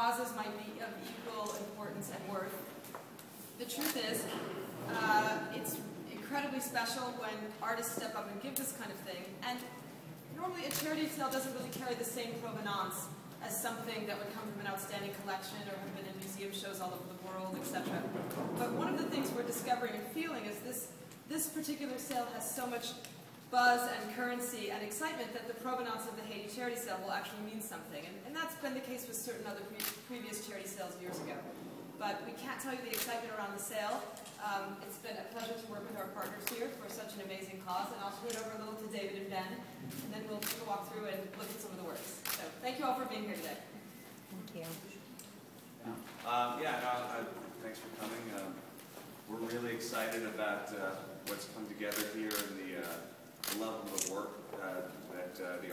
causes might be of equal importance and worth. The truth is, uh, it's incredibly special when artists step up and give this kind of thing, and normally a charity sale doesn't really carry the same provenance as something that would come from an outstanding collection or have been in museum shows all over the world, etc. But one of the things we're discovering and feeling is this, this particular sale has so much buzz and currency and excitement that the provenance of the Haiti charity sale will actually mean something. And, and that's been the case with certain other pre previous charity sales years ago. But we can't tell you the excitement around the sale. Um, it's been a pleasure to work with our partners here for such an amazing cause. And I'll turn it over a little to David and Ben, and then we'll take a walk through and look at some of the works. So thank you all for being here today. Thank you. Um, yeah, no, uh, thanks for coming. Um, we're really excited about uh, what's come together here and the, uh, the level of work uh, that uh, the